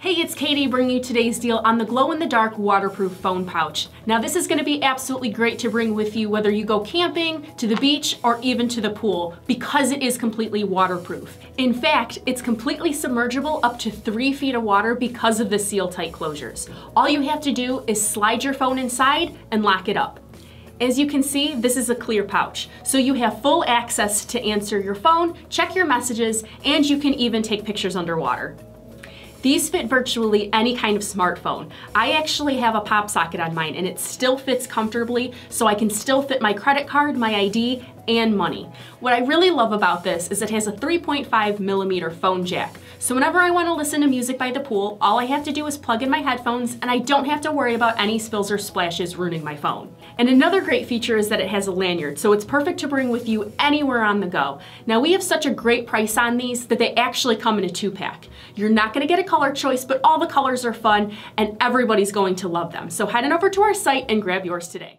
Hey, it's Katie bringing you today's deal on the glow-in-the-dark waterproof phone pouch. Now this is going to be absolutely great to bring with you whether you go camping, to the beach, or even to the pool because it is completely waterproof. In fact, it's completely submergible up to three feet of water because of the seal-tight closures. All you have to do is slide your phone inside and lock it up. As you can see, this is a clear pouch, so you have full access to answer your phone, check your messages, and you can even take pictures underwater. These fit virtually any kind of smartphone. I actually have a pop socket on mine and it still fits comfortably so I can still fit my credit card, my ID, and money. What I really love about this is it has a 3.5 millimeter phone jack. So whenever I want to listen to music by the pool, all I have to do is plug in my headphones and I don't have to worry about any spills or splashes ruining my phone. And another great feature is that it has a lanyard, so it's perfect to bring with you anywhere on the go. Now we have such a great price on these that they actually come in a two pack. You're not gonna get a color choice, but all the colors are fun and everybody's going to love them. So head on over to our site and grab yours today.